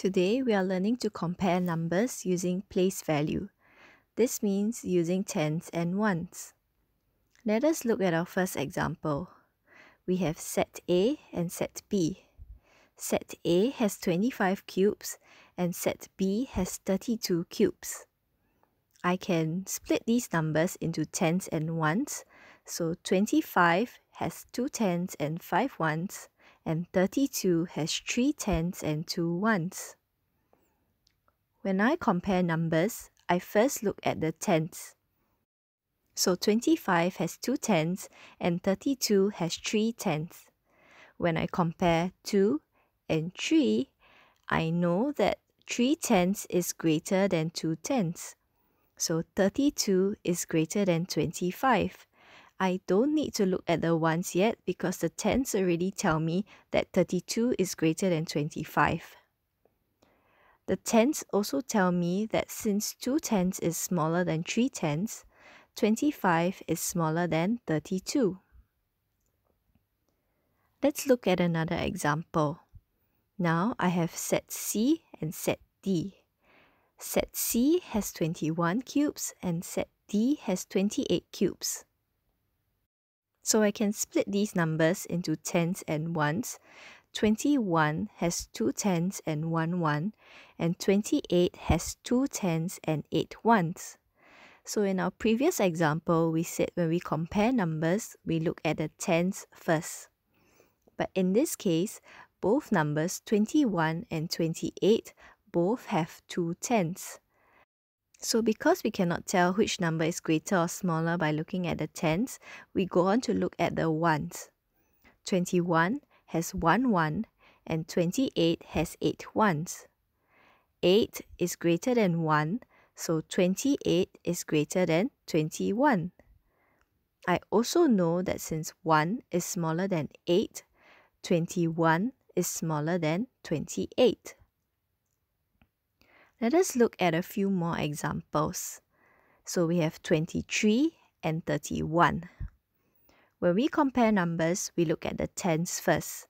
Today we are learning to compare numbers using place value. This means using tens and ones. Let us look at our first example. We have set A and set B. Set A has 25 cubes and set B has 32 cubes. I can split these numbers into tens and ones. So 25 has two tens and five ones, and 32 has three tens and two ones. When I compare numbers, I first look at the tens. So 25 has two tens and 32 has three tens. When I compare 2 and 3, I know that 3 tens is greater than 2 tens. So 32 is greater than 25. I don't need to look at the ones yet because the tens already tell me that 32 is greater than 25. The tens also tell me that since 2 tens is smaller than 3 tens, 25 is smaller than 32. Let's look at another example. Now I have set C and set D. Set C has 21 cubes and set D has 28 cubes. So I can split these numbers into tens and ones. 21 has two tens and one one, and 28 has two tens and eight ones. So in our previous example, we said when we compare numbers, we look at the tens first. But in this case, both numbers 21 and 28 both have two tens. So because we cannot tell which number is greater or smaller by looking at the tens, we go on to look at the ones. 21 has 1 1 and 28 has 8 ones. 8 is greater than 1, so 28 is greater than 21. I also know that since 1 is smaller than 8, 21 is smaller than 28. Let us look at a few more examples. So we have 23 and 31. When we compare numbers, we look at the tens first.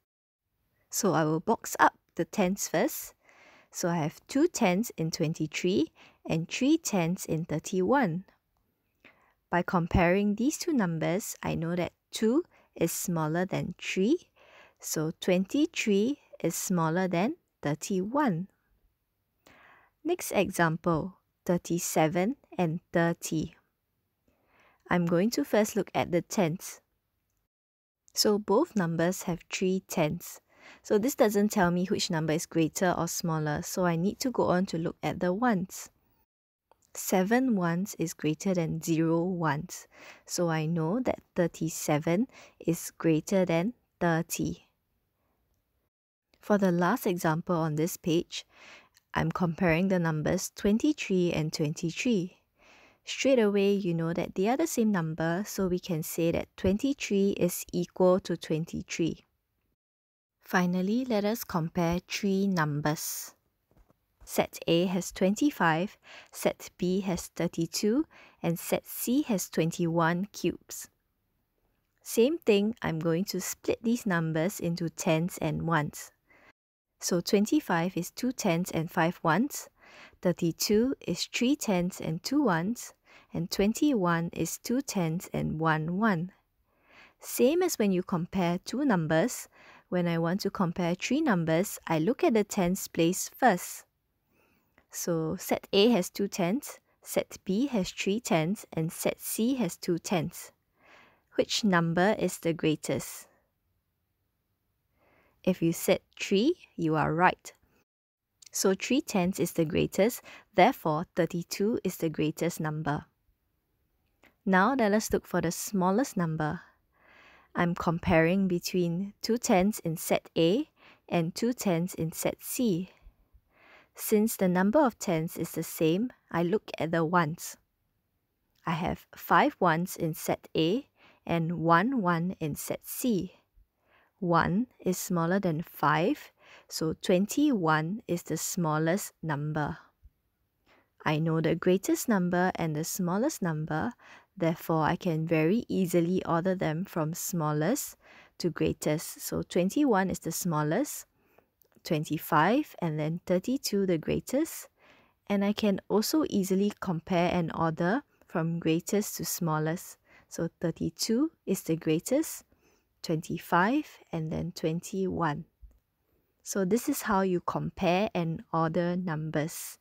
So I will box up the tens first. So I have two tens in 23 and three tens in 31. By comparing these two numbers, I know that 2 is smaller than 3. So 23 is smaller than 31. Next example, 37 and 30. I'm going to first look at the tens. So both numbers have three tens. So this doesn't tell me which number is greater or smaller, so I need to go on to look at the ones. 7 ones is greater than 0 ones, so I know that 37 is greater than 30. For the last example on this page, I'm comparing the numbers 23 and 23. Straight away, you know that they are the same number, so we can say that 23 is equal to 23. Finally, let us compare three numbers. Set A has 25, set B has 32, and set C has 21 cubes. Same thing, I'm going to split these numbers into tens and ones. So 25 is 2 tens and 5 ones, 32 is 3 tens and 2 ones, and 21 is 2 tens and 1 1. Same as when you compare two numbers, when I want to compare three numbers, I look at the tens place first. So set A has 2 tens, set B has 3 tens, and set C has 2 tens. Which number is the greatest? If you said 3, you are right. So 3 tens is the greatest, therefore 32 is the greatest number. Now let us look for the smallest number. I'm comparing between 2 tens in set A and 2 tens in set C. Since the number of tens is the same, I look at the ones. I have 5 ones in set A and 1 1 in set C. 1 is smaller than 5, so 21 is the smallest number. I know the greatest number and the smallest number, therefore I can very easily order them from smallest to greatest. So 21 is the smallest, 25 and then 32 the greatest. And I can also easily compare and order from greatest to smallest. So 32 is the greatest, 25 and then 21. So this is how you compare and order numbers.